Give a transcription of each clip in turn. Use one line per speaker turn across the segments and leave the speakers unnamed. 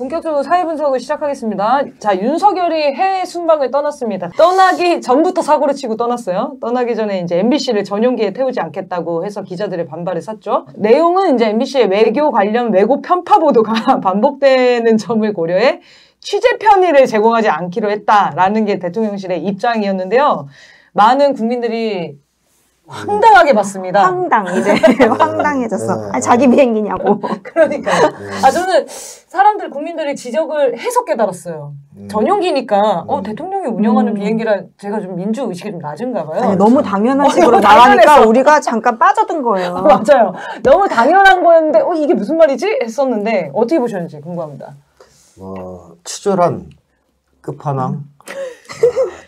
본격적으로 사회 분석을 시작하겠습니다. 자, 윤석열이 해외 순방을 떠났습니다. 떠나기 전부터 사고를 치고 떠났어요. 떠나기 전에 이제 MBC를 전용기에 태우지 않겠다고 해서 기자들의 반발을 샀죠. 내용은 이제 MBC의 외교 관련 왜곡 편파 보도가 반복되는 점을 고려해 취재 편의를 제공하지 않기로 했다라는 게 대통령실의 입장이었는데요. 많은 국민들이 황당하게 봤습니다.
황당 이제 황당해졌어.
네.
아니, 자기 비행기냐고.
그러니까요.
네.
아 저는 사람들 국민들의 지적을 해서 깨달았어요.
음.
전용기니까 어
음.
대통령이 운영하는
음.
비행기라 제가 좀 민주 의식이 좀 낮은가 봐요.
아니, 너무 당연한
어,
식으로
너무
말하니까
당연했어.
우리가 잠깐 빠져든 거예요.
맞아요. 너무 당연한 거였는데 어 이게 무슨 말이지 했었는데 어떻게 보셨는지 궁금합니다.
어, 치졸한 끝판왕. 아,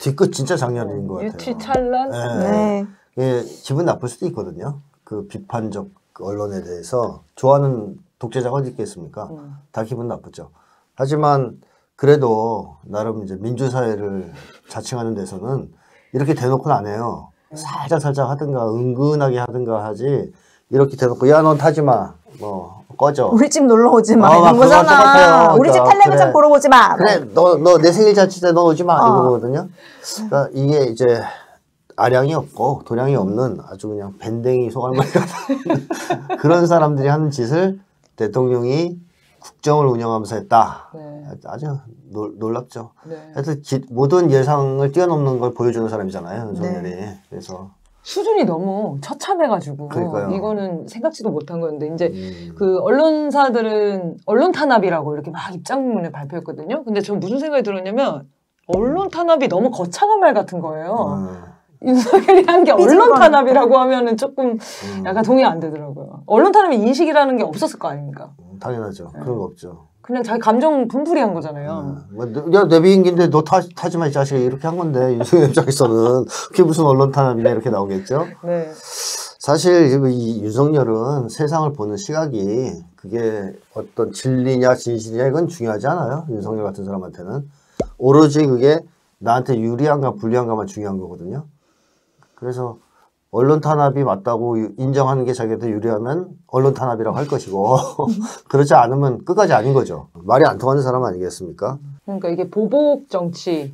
뒤끝 진짜 장난인 것 같아요.
유치찬란.
네.
네.
예, 기분 나쁠 수도 있거든요. 그 비판적 언론에 대해서 좋아하는 독재자가 어디 있겠습니까?
음.
다 기분 나쁘죠. 하지만 그래도 나름 이제 민주사회를 자칭하는 데서는 이렇게 대놓고는 안 해요. 살짝 살짝 하든가 은근하게 하든가 하지 이렇게 대놓고 야 넌 타지 마. 뭐 꺼져.
우리 집 놀러 오지 마.
어,
이런 거잖아. 우리 집
그러니까,
텔레비전
그래.
보러 오지 마.
그래 너 너 내 생일 잔치 때 너 오지 마
어.
이거거든요. 그러니까 이게 이제 아량이 없고 도량이 없는 아주 그냥 밴댕이 소갈머리 같은 그런 사람들이 하는 짓을 대통령이 국정을 운영하면서 했다.
네.
아주 놀, 놀랍죠.
네.
하여튼 기- 모든 예상을 뛰어넘는 걸 보여주는 사람이잖아요, 윤석열이.
네.
그래서
수준이 너무 처참해가지고
그러니까요.
이거는 생각지도 못한 거였는데 이제
음,
그 언론사들은 언론 탄압이라고 이렇게 막 입장문을 발표했거든요. 근데 전 무슨 생각이 들었냐면 언론 탄압이 너무 거창한 말 같은 거예요.
음,
윤석열이 한 게 언론. 탄압이라고 하면은 조금
음,
약간 동의 안 되더라고요. 언론 탄압의 인식이라는 게 없었을 거 아닙니까?
음, 당연하죠. 그런 거 없죠.
그냥 자기 감정 분풀이 한 거잖아요.
음, 뭐, 너- 야, 내 비행기인데 너 타, 타지 마, 이 자식아. 이렇게 한 건데, 윤석열 입장에서는. 그게 무슨 언론 탄압이냐, 이렇게 나오겠죠?
네.
사실 이 윤석열은 세상을 보는 시각이 그게 어떤 진리냐 진실이냐 이건 중요하지 않아요. 윤석열 같은 사람한테는 오로지 그게 나한테 유리한가 불리한가만 중요한 거거든요. 그래서 언론 탄압이 맞다고 유- 인정하는 게 자기한테 유리하면 언론 탄압이라고 할 것이고 그렇지 않으면 끝까지 아닌 거죠. 말이 안 통하는 사람 아니겠습니까?
그러니까 이게 보복 정치.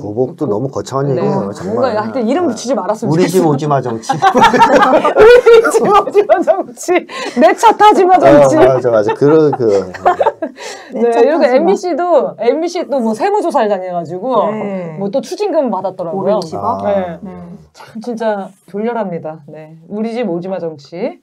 보복도 너무 거창한
네.
얘기예요. 정말.
뭔가 하여튼 이름 붙이지 말았으면
우리 집
좋겠어.
오지 마 정치.
우리 집 오지 마 정치. 내 차 타지 마 정치.
어, 맞아 맞아. 그런 그
네,
내차
이렇게
타지 마.
MBC도 MBC 또 뭐 세무조사를 다녀가지고
네.
뭐또 추징금 받았더라고요.
520억?
아.
네.
네.
참 진짜 졸렬합니다. 네, 우리 집 오지마 정치.